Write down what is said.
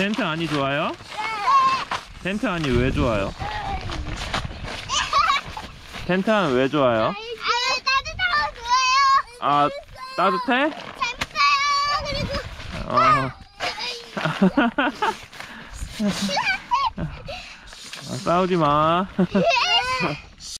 텐트 안이 좋아요? 텐트 안이 왜 좋아요? 텐트 안왜 좋아요? 아유 따뜻하고 좋아요. 아 따뜻해? 재밌어요. 그리고 어. 아, 싸우지 마. 예.